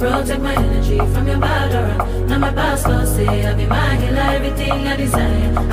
Protect my energy from your bad aura. Now my past lost say I be my healer, everything I desire.